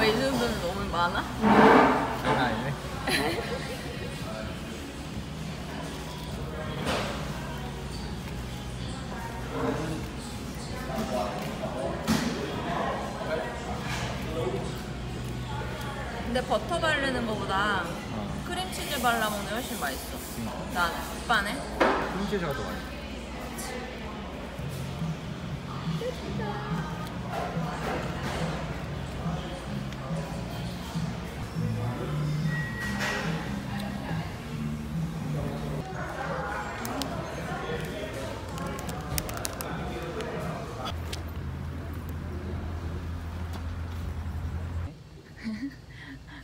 왜 이 정도면 너무 많아? 아니네. 근데 버터 바르는 거보다 어. 크림치즈 발라 먹는 게 훨씬 맛있어. 나는. 오빠는? 크림치즈가 더 맛있어.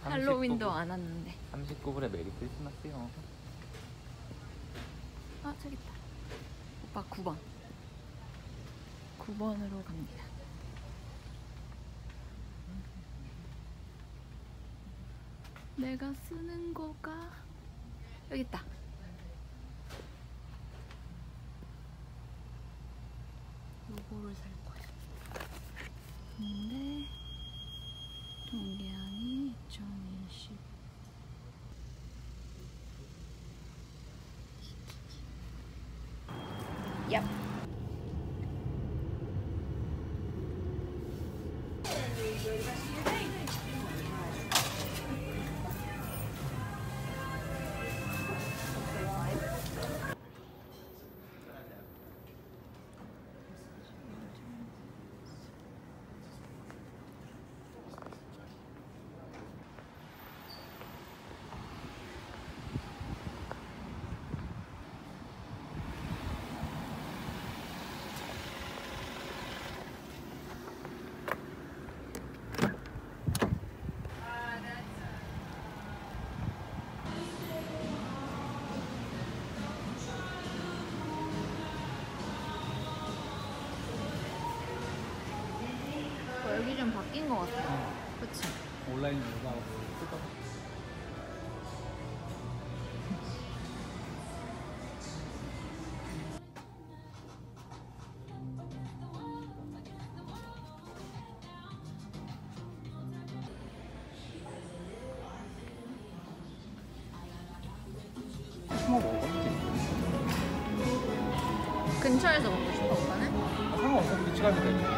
할로윈도 안 왔는데. 39불에 메리 크리스마스요. 아, 저기 있다. 오빠 9번. 9번으로 갑니다. 내가 쓰는 거가 여기 있다. 온라인 요가하고 뜯어. 뭐? 근처에서 먹고 싶어, 오빠는? 상관없어. 우리 시간이 돼.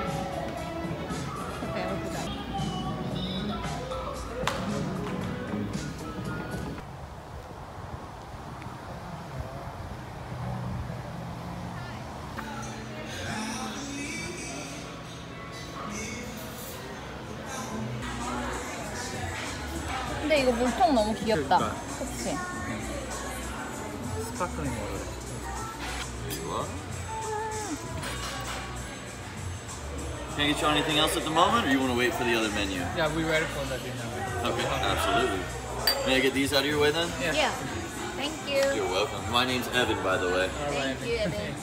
근데 이거 물통 너무 귀엽다. 그러니까. 그치? 스파클링 워터. What? Can I get you anything else at the moment, or you want to wait for the other menu? Yeah, we were for that dinner. Okay, absolutely. May I get these out of your way then? Yeah. Yeah. Thank you. You're welcome. My name's Evan, by the way. Alright. Thank you, Evan.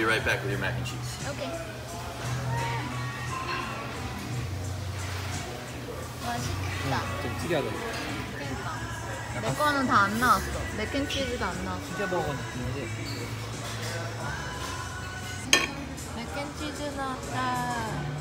Be right back with your mac and cheese. 오케이. 맛있다. 좀 특이하다. 그러니까. 내 거는 다 안 나왔어. 맥앤치즈가 안 나왔어. 피자버거 느낌인데. 맥앤치즈 나왔다.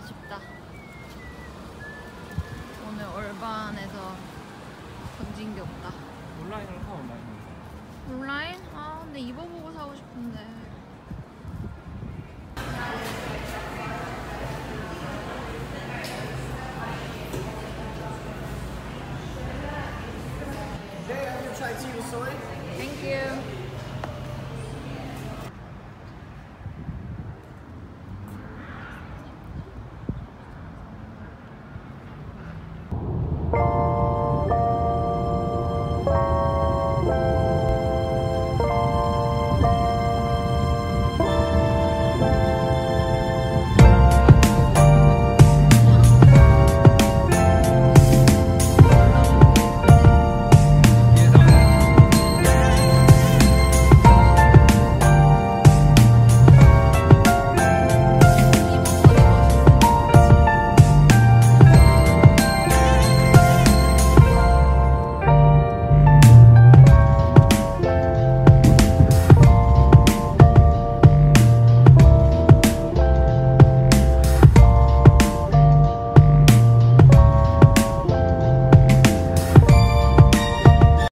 아쉽다 오늘 얼반에서 던진 게 없다 온라인으로 사 온라인으로 온라인? 아 근데 입어보고 사고 싶은데